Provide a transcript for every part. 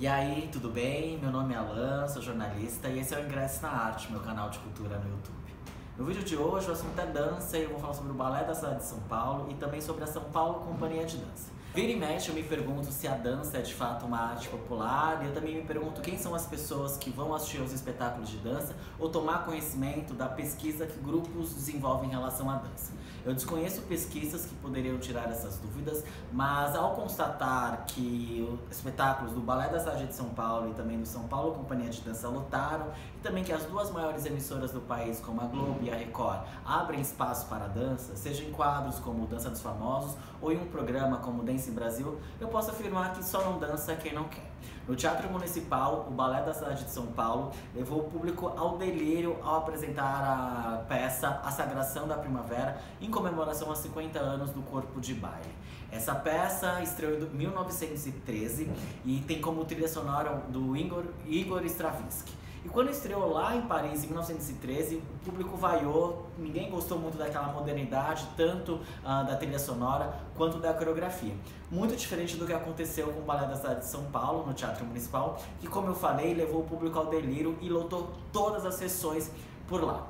E aí, tudo bem? Meu nome é Alan, sou jornalista e esse é o Ingresso na Arte, meu canal de cultura no YouTube. No vídeo de hoje o assunto é dança e eu vou falar sobre o Balé da cidade de São Paulo e também sobre a São Paulo Companhia de Dança. Vira e mexe eu me pergunto se a dança é de fato uma arte popular e eu também me pergunto quem são as pessoas que vão assistir aos espetáculos de dança ou tomar conhecimento da pesquisa que grupos desenvolvem em relação à dança. Eu desconheço pesquisas que poderiam tirar essas dúvidas, mas ao constatar que os espetáculos do Balé da Cidade de São Paulo e também do São Paulo Companhia de Dança lotaram e também que as duas maiores emissoras do país, como a Globo e a Record, abrem espaço para a dança, seja em quadros como Dança dos Famosos ou em um programa como Dance Dance Brasil, eu posso afirmar que só não dança quem não quer. No Teatro Municipal, o Balé da cidade de São Paulo levou o público ao delírio ao apresentar a peça A Sagração da Primavera em comemoração aos 50 anos do Corpo de Baile. Essa peça estreou em 1913 e tem como trilha sonora do Igor, Igor Stravinsky. E quando estreou lá em Paris, em 1913, o público vaiou, ninguém gostou muito daquela modernidade, tanto uh, da trilha sonora quanto da coreografia. Muito diferente do que aconteceu com o Balé da cidade de São Paulo, no Teatro Municipal, que, como eu falei, levou o público ao delírio e lotou todas as sessões por lá.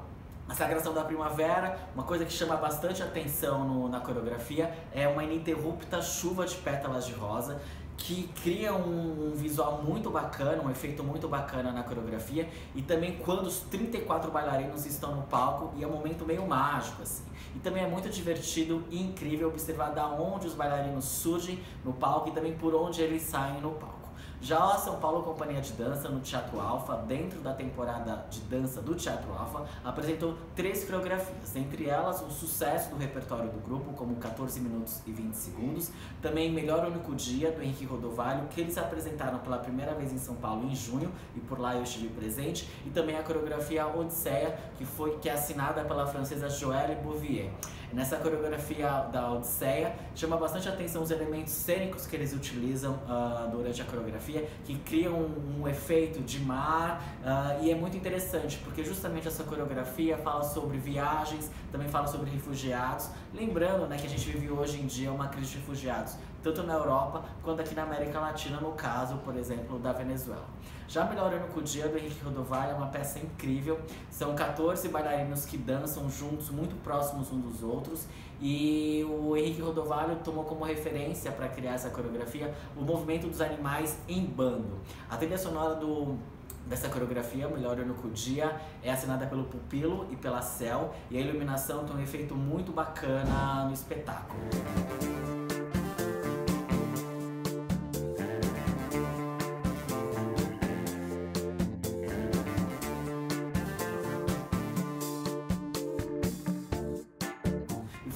A Sagração da Primavera, uma coisa que chama bastante atenção no, na coreografia, é uma ininterrupta chuva de pétalas de rosa que cria um, um, visual muito bacana, um efeito muito bacana na coreografia e também quando os 34 bailarinos estão no palco e é um momento meio mágico assim. E também é muito divertido e incrível observar da onde os bailarinos surgem no palco e também por onde eles saem no palco. Já a São Paulo Companhia de Dança no Teatro Alfa, dentro da temporada de dança do Teatro Alfa, apresentou três coreografias, entre elas o sucesso do repertório do grupo, como 14 minutos e 20 segundos, também Melhor Único Dia, do Henrique Rodovalho, que eles apresentaram pela primeira vez em São Paulo em junho, e por lá eu estive presente, e também a coreografia Odisseia, que foi que é assinada pela francesa Joëlle Bouvier. Nessa coreografia da Odisseia, chama bastante atenção os elementos cênicos que eles utilizam uh, durante a coreografia, fotografia que cria um, um efeito de mar uh, e é muito interessante porque justamente essa coreografia fala sobre viagens, também fala sobre refugiados, lembrando né, que a gente vive hoje em dia uma crise de refugiados, tanto na Europa quanto aqui na América Latina, no caso, por exemplo, da Venezuela. Já Melhorando com o Dia do Henrique Rodovalho é uma peça incrível, são 14 bailarinos que dançam juntos, muito próximos uns dos outros, e o Henrique Rodovalho tomou como referência para criar essa coreografia o movimento dos animais em bando. A trilha sonora do dessa coreografia, Melhor Único Dia, é assinada pelo Pupilo e pela Cel, e a iluminação tem um efeito muito bacana no espetáculo.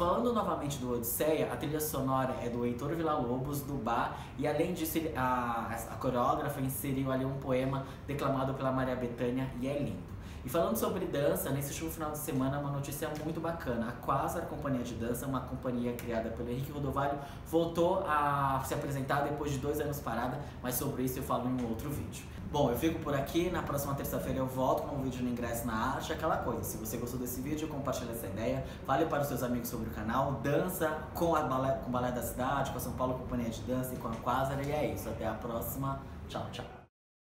Falando novamente do Odisseia, a trilha sonora é do Heitor Villa-Lobos, do Bar, e além disso, a, a coreógrafa inseriu ali um poema declamado pela Maria Bethânia, e é lindo. E falando sobre dança, nesse último final de semana, uma notícia muito bacana. A Quasar Companhia de Dança, uma companhia criada pelo Henrique Rodovalho, voltou a se apresentar depois de dois anos parada, mas sobre isso eu falo em um outro vídeo. Bom, eu fico por aqui, na próxima terça-feira eu volto com um vídeo no Ingresso na Arte, aquela coisa. Se você gostou desse vídeo, compartilhe essa ideia, fale para os seus amigos sobre o canal, dança com a balé, com o Balé da Cidade, com a São Paulo Companhia de Dança e com a Quasar, e é isso. Até a próxima. Tchau, tchau.